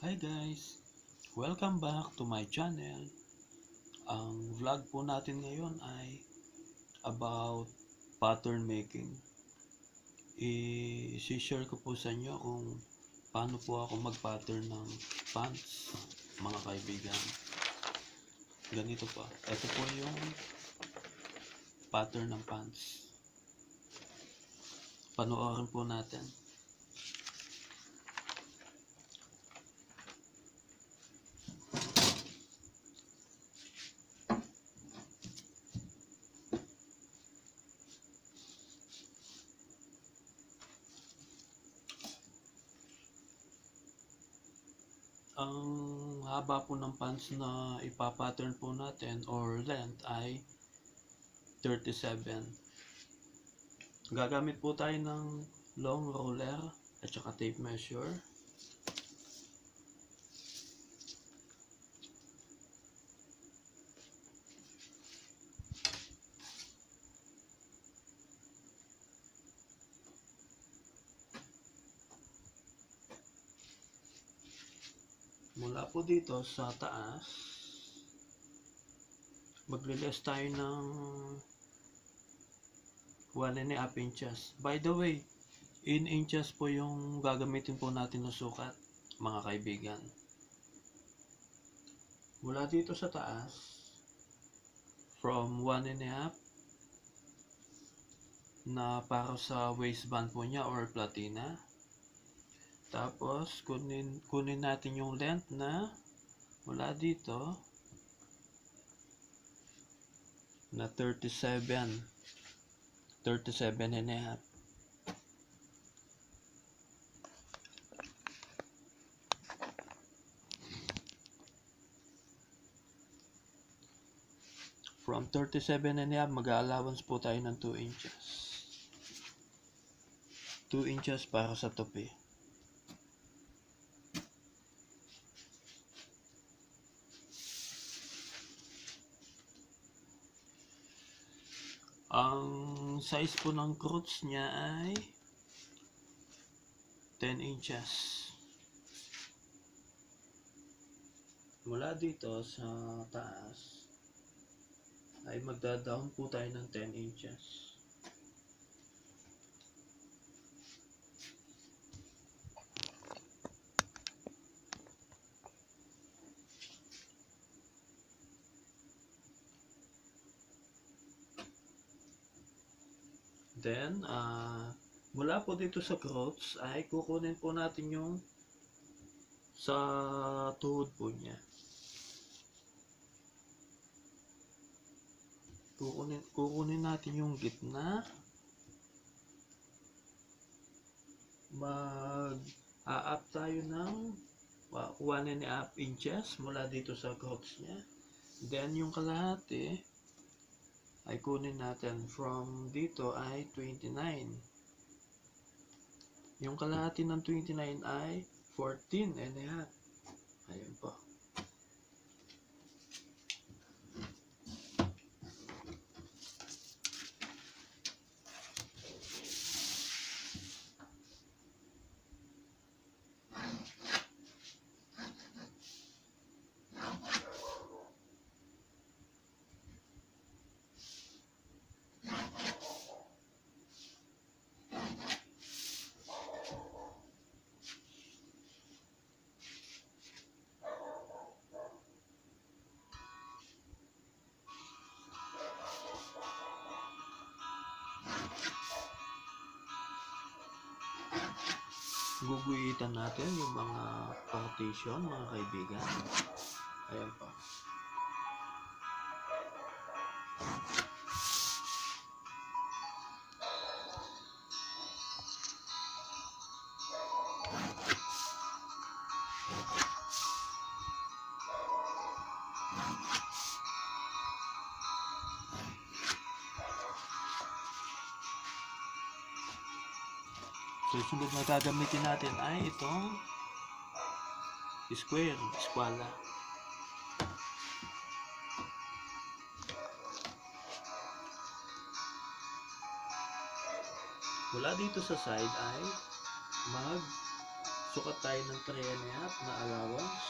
Hi guys! Welcome back to my channel. Ang vlog po natin ngayon ay about pattern making. I-share ko po sa inyo kung paano po ako mag-pattern ng pants, mga kaibigan. Ganito pa. Ito po yung pattern ng pants. Panoorin po natin. Ang haba pants na ipapattern po natin or length ay 37. Gagamit po tayo ng long roller at saka tape measure. Po dito sa taas, maglilis tayo ng 1 and a half inches. By the way, in inches po yung gagamitin po natin na sukat, mga kaibigan. Mula dito sa taas, from 1 and a half na para sa waistband po niya or platina. Tapos, kunin, kunin natin yung length na mula dito na 37. 37 and a half. From 37 and a half, mag-allowance po tayo ng 2 inches. 2 inches para sa topi. Ang size po ng crotch niya ay 10 inches. Mula dito sa taas ay magda-down po tayo ng 10 inches. Then, ah, mula po dito sa crotch ay kukunin po natin yung sa tuhod po niya. Kukunin, kukunin natin yung gitna. Mag a-up tayo ng 1 and a half inches mula dito sa crotch niya. Then, yung kalahati, ay kunin natin from dito ay 29. Yung kalahati ng 29 ay 14 and a half. Ayun po. Guguhitan natin yung mga partition, mga kaibigan. Ayan po. Na gagamitin natin ay itong square, squala. Mula dito sa side ay mag Sukat tayo ng 3 and a half na allowance.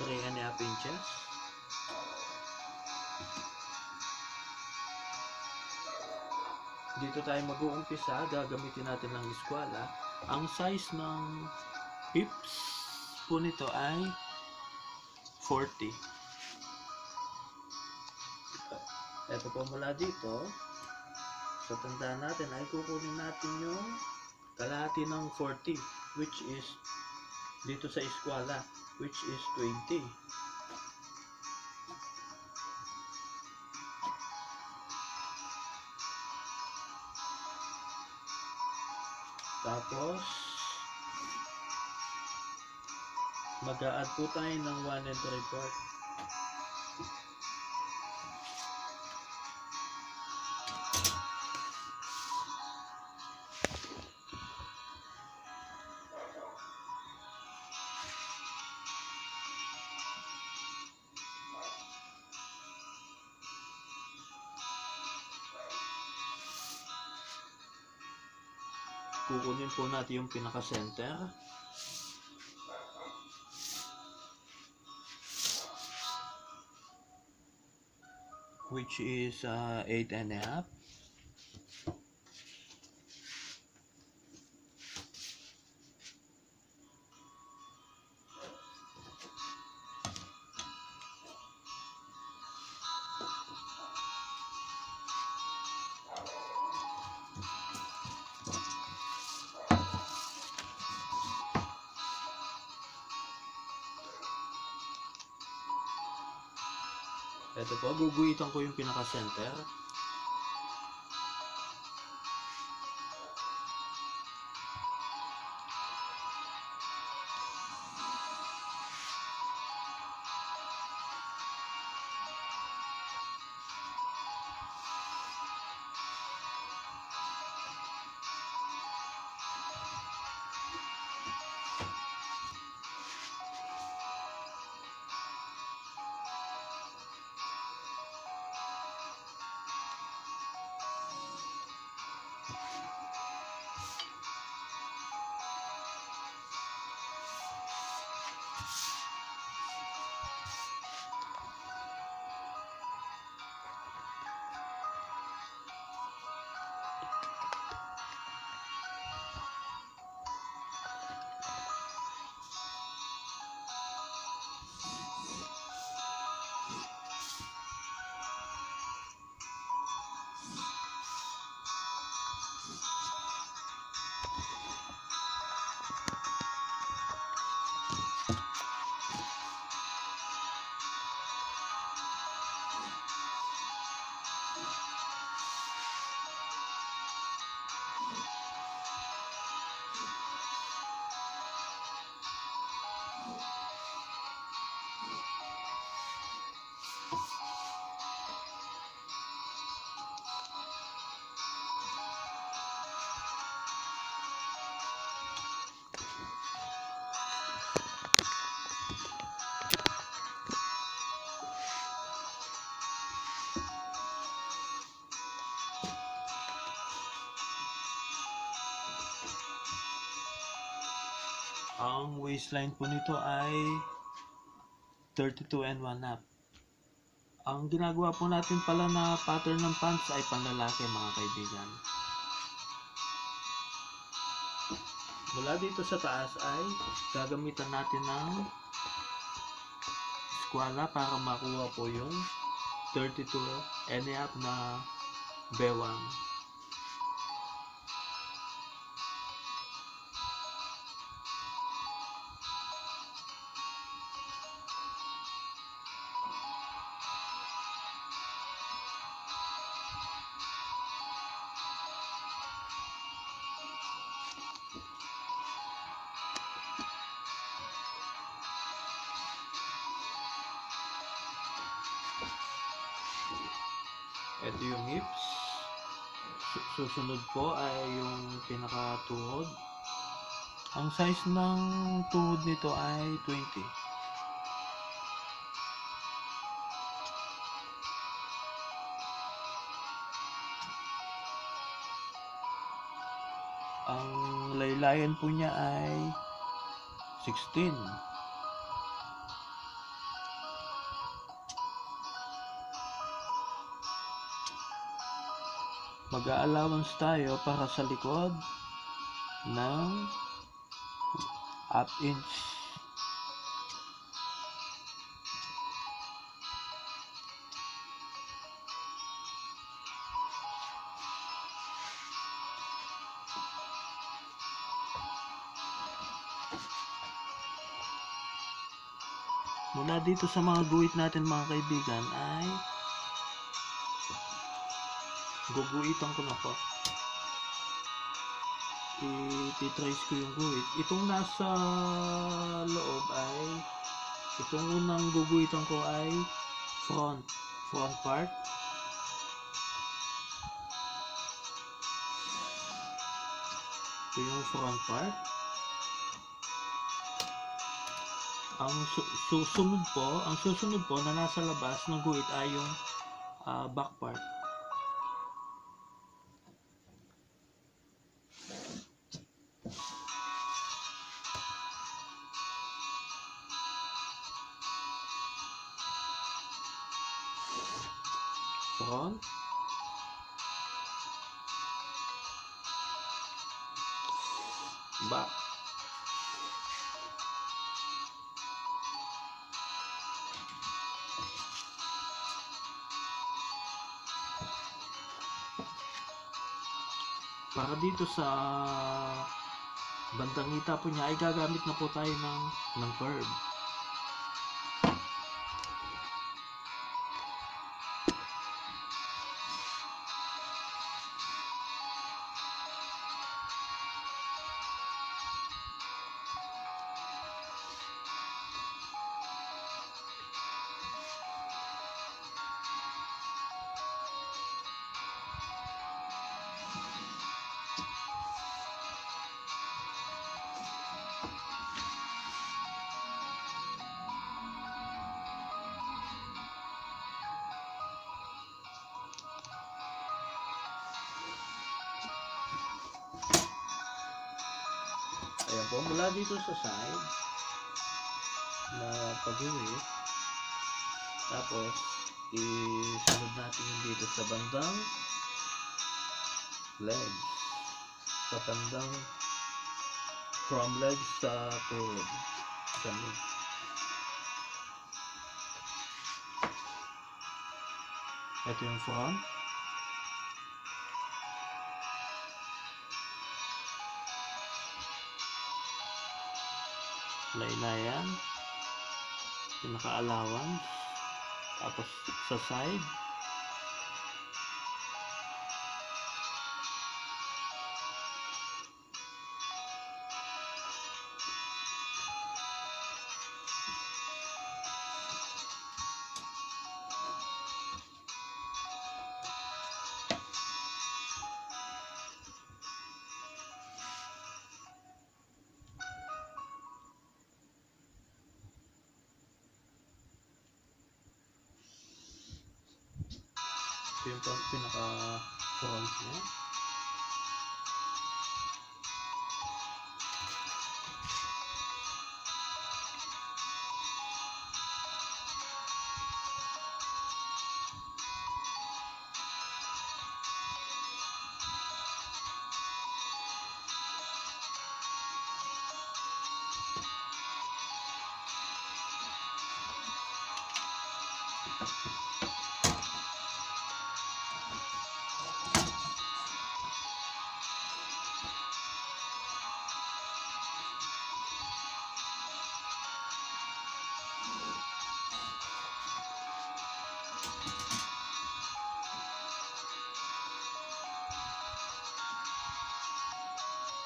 3 and a half inches. Dito tayo mag-uumpisa. Gagamitin natin ng eskwala. Ang size ng pips po nito ay 40. Ito po mula dito. Sa tandaan natin ay kukunin natin yung kalahati ng 40 which is dito sa eskwala which is 20. Tapos mag-a-add po tayo ng 1 and 3 part. Kukunin po natin yung pinaka-center. Which is uh, 8 and a half. Po, guguhitan ko yung pinaka-center. Ang waistline po nito ay 32 and 1 half. Ang ginagawa po natin pala na pattern ng pants ay panlalaki mga kaibigan. Mula dito sa taas ay gagamitan natin ng skwala para makuha po yung 32 and half na bewang. Susunod po ay yung pinakatuhod. Ang size ng tuhod nito ay 20. Ang laylaw bilayan po niya ay 16. Mag-allowance tayo para sa likod ng half inch. Mula dito sa mga guhit natin mga kaibigan ay guguhitan ko na po. I-trace ko yung guhit. Itong nasa loob ay itong unang guguhitan ko ay front front part. Ito yung front part. ang su- susunod po, ang susunod po na nasa labas ng guhit ay yung ah, back part. Dito sa bandang hita po niya ay gagamit na po tayo ng, ng curve. Dito sa side na pag-uwi. Tapos, isunod natin yung dito sa bandang legs. Sa bandang from legs sa tuhod. Sa knee. Ito yung front. Laylayan. Pinaka-alawan tapos sa side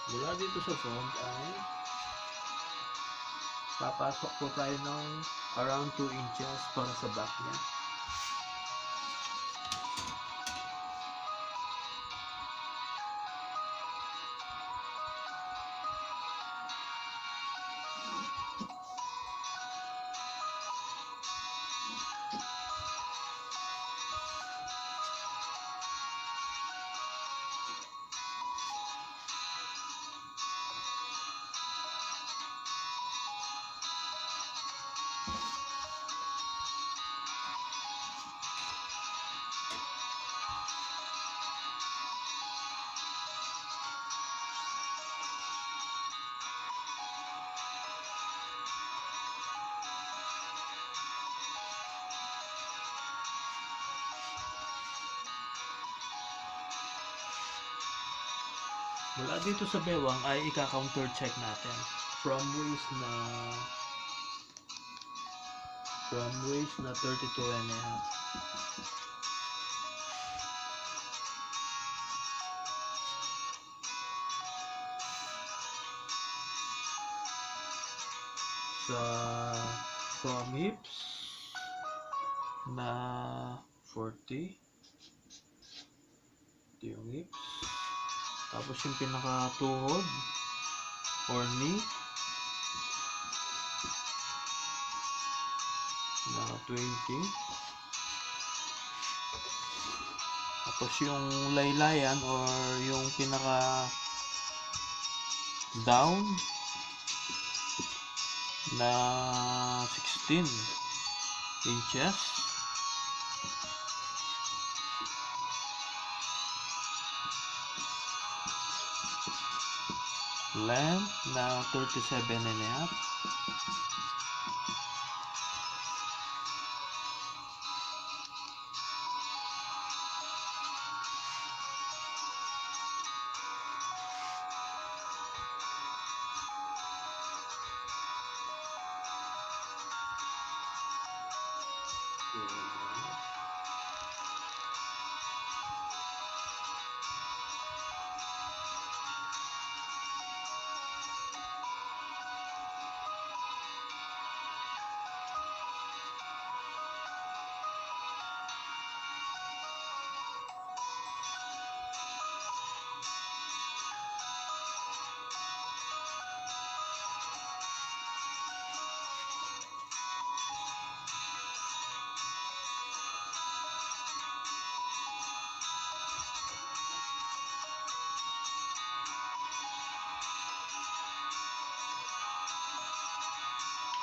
mula dito sa front ay papasok po tayo ng around 2 inches para sa back niya Mula dito sa bewang ay ika-counter check natin. From waist na from waist na 32 and a. Sa from hips na 40 ito yung hips tapos yung pinaka-tuhod or knee na 20. Tapos yung laylayan or yung pinaka down na 16 inches. Length now 37 and a half.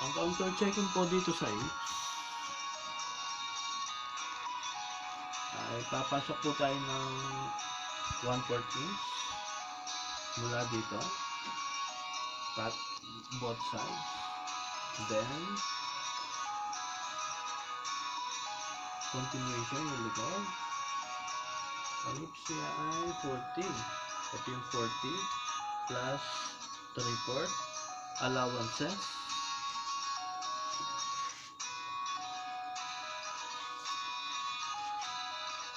Ang counter checking po dito sa hips ay papasok po tayo ng 1 4 inch mula dito. Cut both sides. Then continuation yung likod ang hips niya ay 14 ito yung 40 plus 3 4 allowances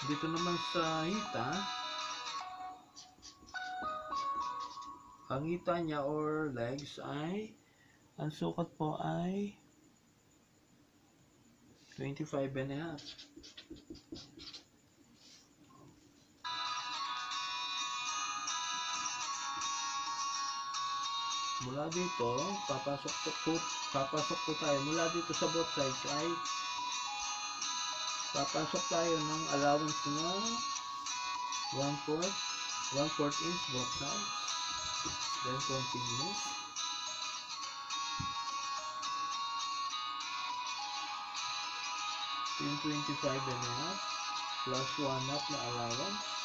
dito naman sa hita. Ang hita niya or legs ay ang sukat po ay 25 and a half. Mula dito papasok po, papasok po tayo. Mula dito sa both sides ay papasok tayo ng allowance na 1 fourth 1 fourth inch both sides then continue. Yung 25 and plus 1 half na allowance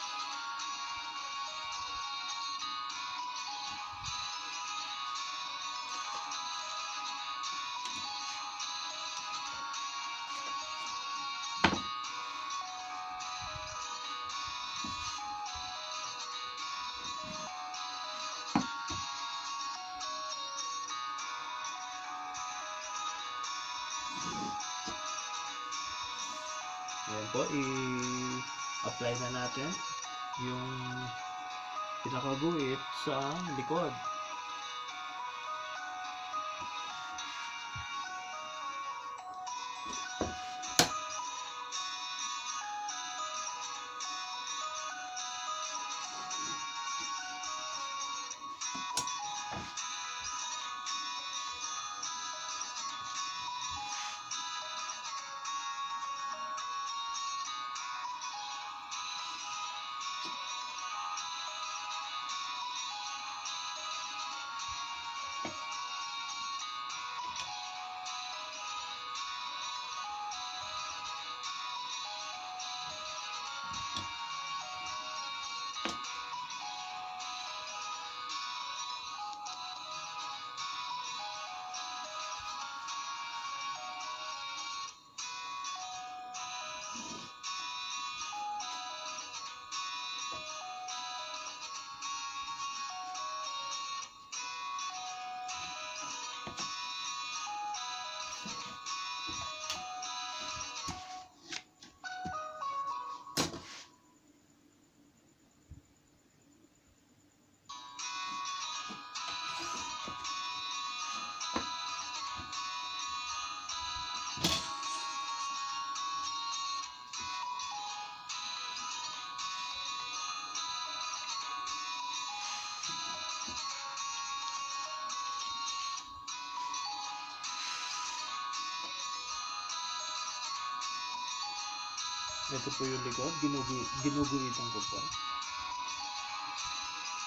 Ito po yung likod, ginugu ginuguitan ko po.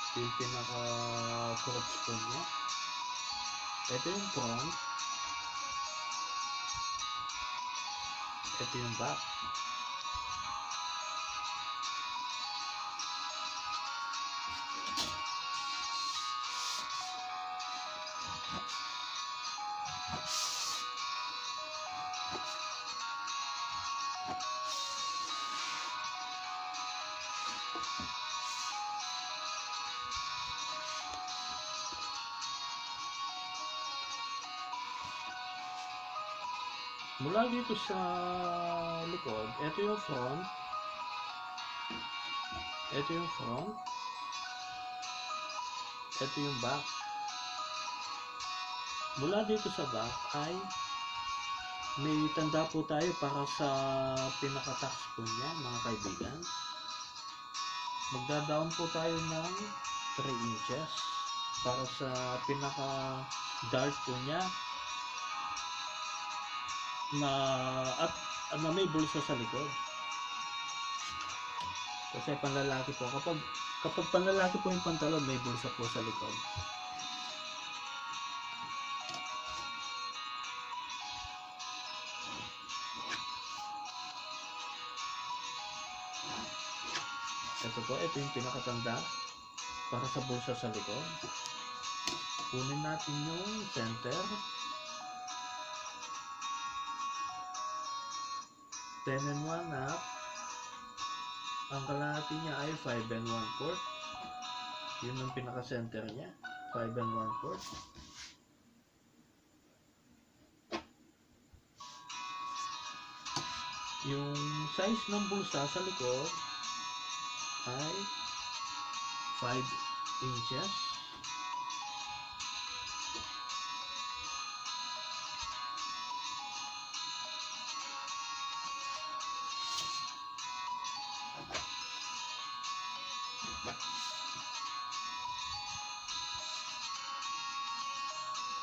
Ito yung pinaka crotch po niya. Ito yung front. Ito yung back. Mula dito sa likod, ito yung front. Ito yung front. Ito yung back. Mula dito sa back ay may tanda po tayo para sa pinaka-tax po niya, mga kaibigan. Magdadaon po tayo ng 3 inches para sa pinaka-dart po niya na at na may bulsa sa likod. Kasi panlalaki po kapag kapag panlalaki po yung pantalon may bulsa po sa likod. Ito po, ito yung pinakatanda para sa bulsa sa likod. Kunin natin yung center. 10 and 1 half. Ang kalahati niya ay 5 and 1 fourth. Yun ang pinaka-center niya. 5 and 1 fourth. Yung size ng bulsa sa likod ay 5 inches.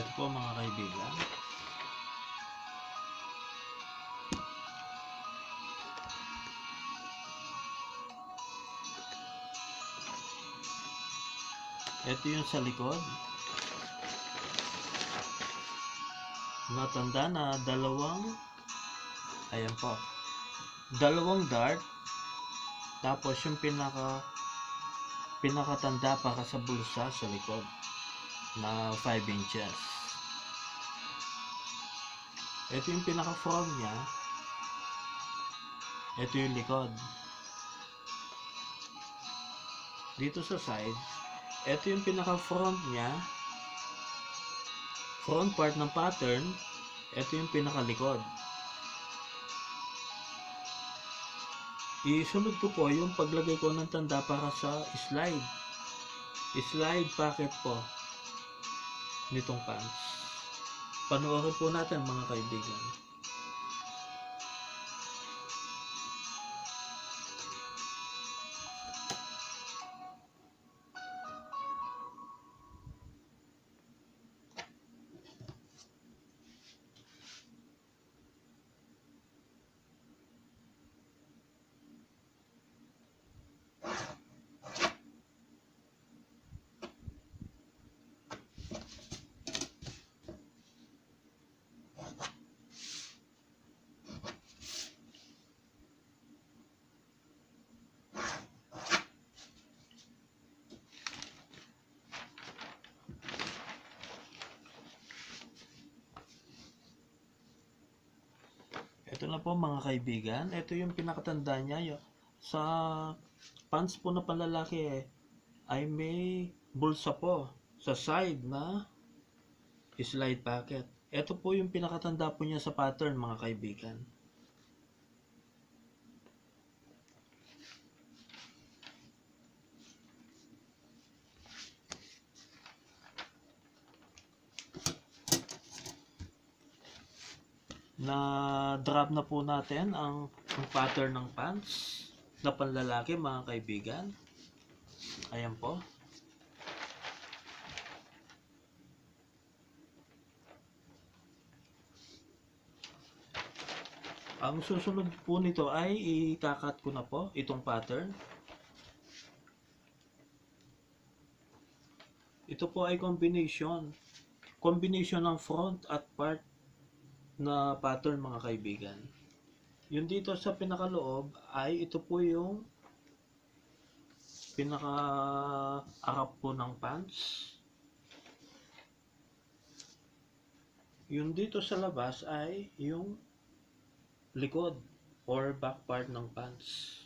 Ito po mga kaibigan. Ito yung sa likod. Natanda na dalawang ayan po. Dalawang dart tapos yung pinaka pinakatanda para sa bulsa sa likod na 5 inches. Ito yung pinaka-frog niya. Ito yung likod. Dito sa side, ito yung pinaka-front niya. Front part ng pattern. Ito yung pinaka-likod. Isunod ko po yung paglagay ko ng tanda para sa slide. Slide packet po nitong pants. Panoorin po natin mga kaibigan. Ito na po mga kaibigan. Ito yung pinakatanda niya. Yung, sa pants po na panlalaki eh, ay may bulsa po. sa side na slide pocket. Ito po yung pinakatanda po niya sa pattern mga kaibigan. Na drop na po natin ang, pattern ng pants na panlalaki mga kaibigan. Ayan po. Ang susunod po nito ay ikakat ko na po itong pattern. Ito po ay combination. Combination ng front at part na pattern mga kaibigan. Yung dito sa pinakaloob ay ito po yung pinaka arap po ng pants. Yung dito sa labas ay yung likod or back part ng pants.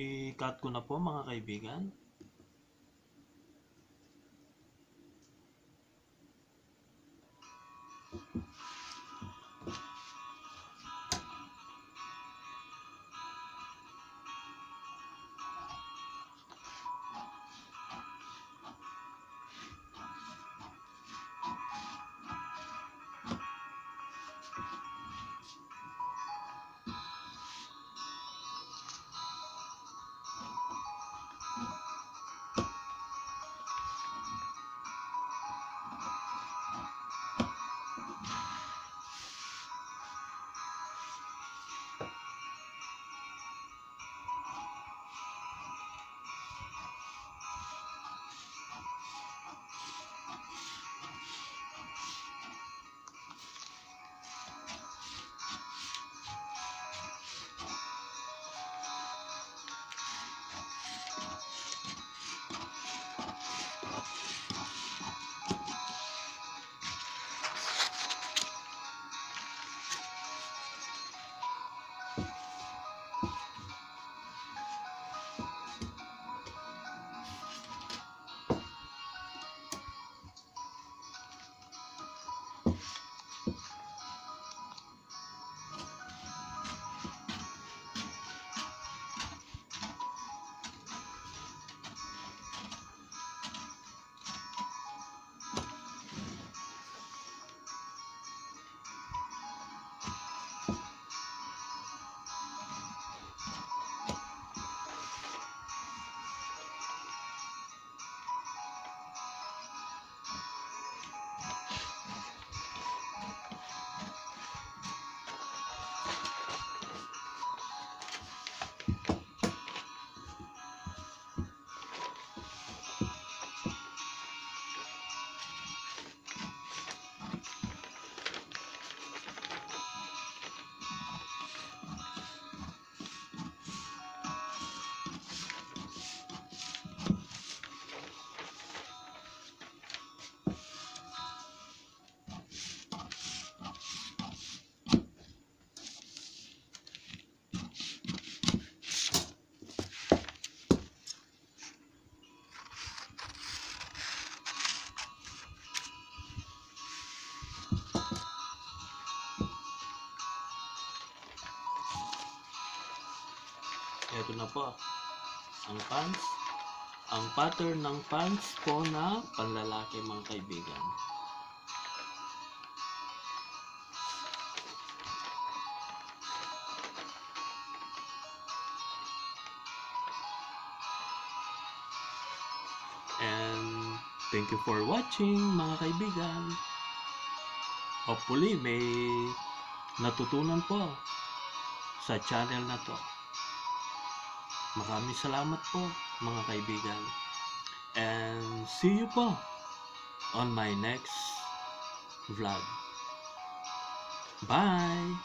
I-cut ko na po mga kaibigan. Ito na po. Ang pants. Ang pattern ng pants po na panlalaki mga kaibigan. And thank you for watching mga kaibigan. Hopefully may natutunan po sa channel na to. Maraming salamat po mga kaibigan. And see you po on my next vlog. Bye!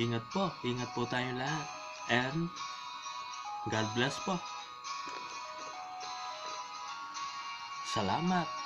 Ingat po. Ingat po tayo lahat. And God bless po. Salamat.